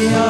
Messiah.